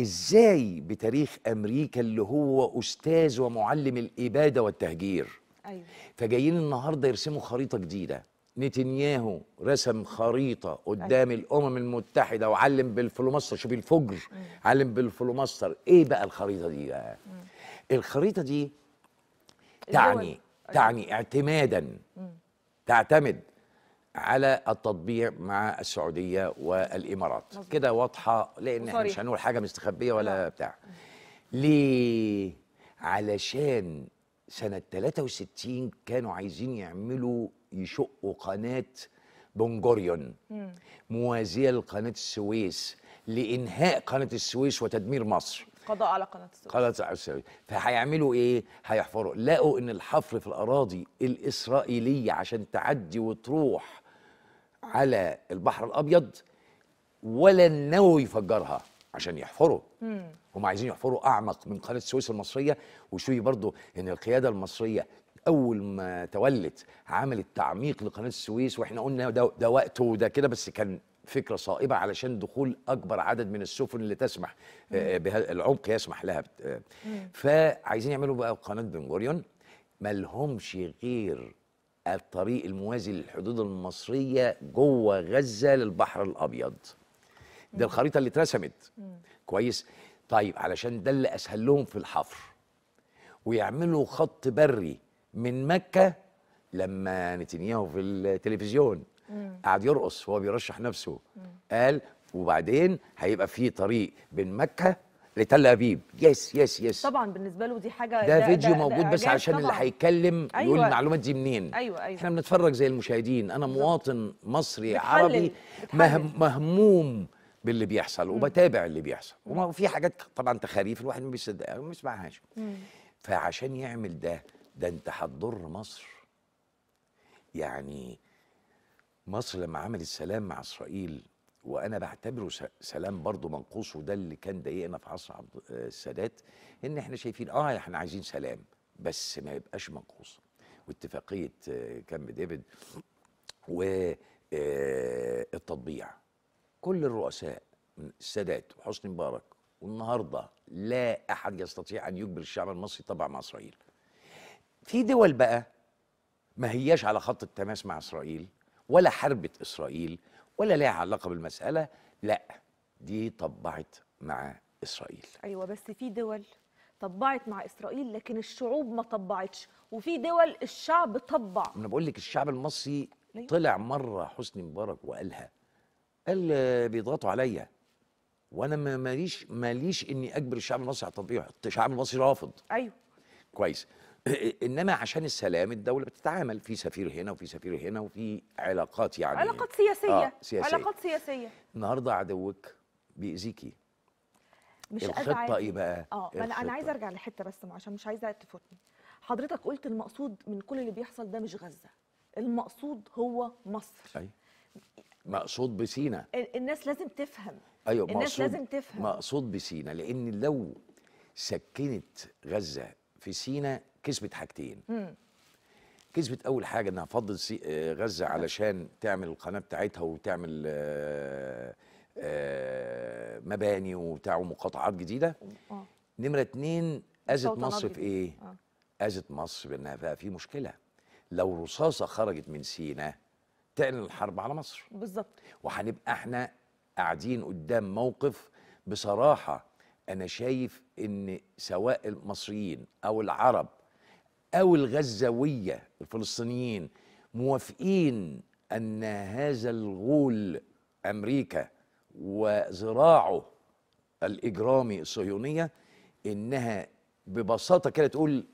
إزاي بتاريخ أمريكا اللي هو أستاذ ومعلم الإبادة والتهجير؟ أيوه. فجايين النهارده يرسموا خريطة جديدة. نتنياهو رسم خريطة قدام الأمم المتحدة وعلم بالفلوماستر. شوفي الفجر. علم بالفلوماستر. إيه بقى الخريطة دي بقى؟ الخريطة دي تعني الدول. تعني اعتمادا. تعتمد. على التطبيع مع السعودية والإمارات. كده واضحة لأن إحنا مش. هنقول حاجة مستخبية ولا بتاع. ليه؟ علشان سنة 63 كانوا عايزين يعملوا يشقوا قناة بنجوريون موازية لقناة السويس لإنهاء قناة السويس وتدمير مصر. قضاء على قناة السويس. قناة السويس. فهيعملوا إيه؟ هيحفروا. لقوا إن الحفر في الأراضي الإسرائيلية عشان تعدي وتروح على البحر الأبيض ولا نووا يفجرها عشان يحفروا. هم عايزين يحفروا أعمق من قناة السويس المصرية. وشوفي برضو إن القيادة المصرية أول ما تولت عملت تعميق لقناة السويس وإحنا قلنا ده, ده وقته وده كده بس كان فكرة صائبة علشان دخول أكبر عدد من السفن اللي تسمح آه، بها العمق يسمح لها. فعايزين يعملوا بقى قناة بن جوريون ملهمش غير الطريق الموازي للحدود المصرية جوه غزة للبحر الأبيض. ده الخريطة اللي اترسمت. كويس؟ طيب علشان ده اللي أسهل لهم في الحفر. ويعملوا خط بري من مكة لما نتنياهو في التلفزيون. قعد يرقص وهو بيرشح نفسه. قال وبعدين هيبقى في طريق بين مكة لتل أبيب. yes yes yes طبعا بالنسبة له دي حاجة ده فيديو موجود بس إعجاز عشان اللي طبعاً. هيتكلم يقول أيوة. المعلومات دي منين. أيوة، أيوة. إحنا بنتفرج زي المشاهدين. أنا مواطن مصري بتحلل، عربي بتحلل. مهم مهموم باللي بيحصل وبتابع اللي بيحصل. وفي حاجات طبعا تخاريف الواحد ما بيصدقها وما بيسمعهاش. فعشان يعمل ده ده أنت هتضر مصر. يعني مصر لما عملت سلام مع إسرائيل وأنا بعتبره سلام برضه منقوص وده اللي كان ضايقنا في عصر عبد آه، السادات إن إحنا شايفين آه إحنا عايزين سلام بس ما يبقاش منقوص. واتفاقية آه، كامب ديفيد والتطبيع كل الرؤساء السادات وحسني مبارك والنهاردة لا أحد يستطيع أن يجبر الشعب المصري يطبع مع إسرائيل. في دول بقى ما هياش على خط التماس مع إسرائيل ولا حربت إسرائيل ولا لها علاقة بالمسألة لا دي طبعت مع إسرائيل. أيوه بس في دول طبعت مع إسرائيل لكن الشعوب ما طبعتش. وفي دول الشعب طبع. أنا بقول لك الشعب المصري ليه؟ طلع مرة حسني مبارك وقالها. قال بيضغطوا عليا. وأنا ما- ماليش ماليش إني أجبر الشعب المصري على التطبيع. الشعب المصري رافض. أيوه. كويس. إنما عشان السلام الدولة بتتعامل. في سفير هنا وفي سفير هنا وفي علاقات يعني علاقات سياسيه آه سياسية. علاقات سياسية. النهارده عدوك بيأذيكي. مش عادي. إيه بقى؟ آه ما أنا أنا؟ عايزة أرجع لحتة بس عشان مش عايزة تفوتني. حضرتك قلت المقصود من كل اللي بيحصل ده مش غزة. المقصود هو مصر. أي. مقصود بسينا ال- الناس لازم تفهم. أيوه الناس مقصود لازم تفهم. مقصود بسينا لأن لو سكنت غزة في سينا كسبت حاجتين كسبت أول حاجة إنها فضت. آه، غزة علشان تعمل القناة بتاعتها وتعمل آه، آه، مباني وبتاع ومقاطعات جديدة نمرة اتنين اذت مصر في. إيه؟ آه. اذت مصر بانها بقى في مشكلة لو رصاصة خرجت من سينا تعلن الحرب على مصر بالظبط وهنبقى إحنا قاعدين قدام موقف بصراحة أنا شايف إن سواء المصريين أو العرب أو الغزاويه الفلسطينيين موافقين أن هذا الغول أمريكا وذراعه الإجرامي الصهيونية إنها ببساطة كده تقول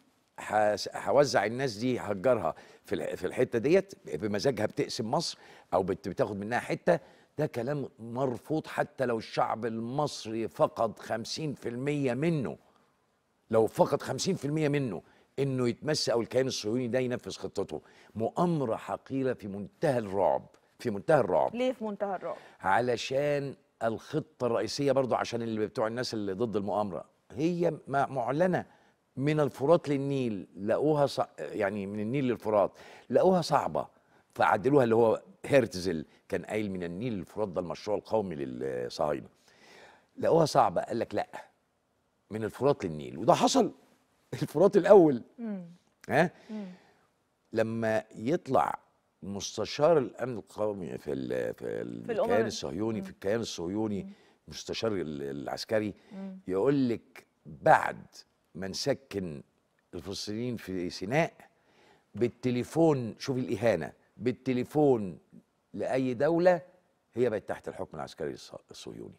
هوزع الناس دي هجرها في الح- في الحتة ديت بمزاجها بتقسم مصر أو بت- بتاخد منها حتة ده كلام مرفوض حتى لو الشعب المصري فقد 50% منه. لو فقد 50% منه إنه يتمس أو الكيان الصهيوني ده ينفذ خطته. مؤامرة حقيرة في منتهى الرعب في منتهى الرعب. ليه في منتهى الرعب؟ علشان الخطة الرئيسية برضو عشان اللي بتوع الناس اللي ضد المؤامرة. هي ما- معلنة. من الفرات للنيل لقوها صع... يعني من النيل للفرات لقوها صعبة. فعدلوها اللي هو هيرتزل كان قايل من النيل للفرات ده المشروع القومي للصهاينة. لقوها صعبة قال لك لا من الفرات للنيل. وده حصل الفرات الأول. مم. ها؟ مم. لما يطلع مستشار الأمن القومي في ال في, ال- الأمم الكيان ال- الصهيوني في الكيان الصهيوني مستشار ال- العسكري مم. يقول لك بعد ما نسكن الفلسطينيين في سيناء بالتليفون شوف الإهانة. بالتليفون لأي دولة هي بقت تحت الحكم العسكري الص- الصهيوني.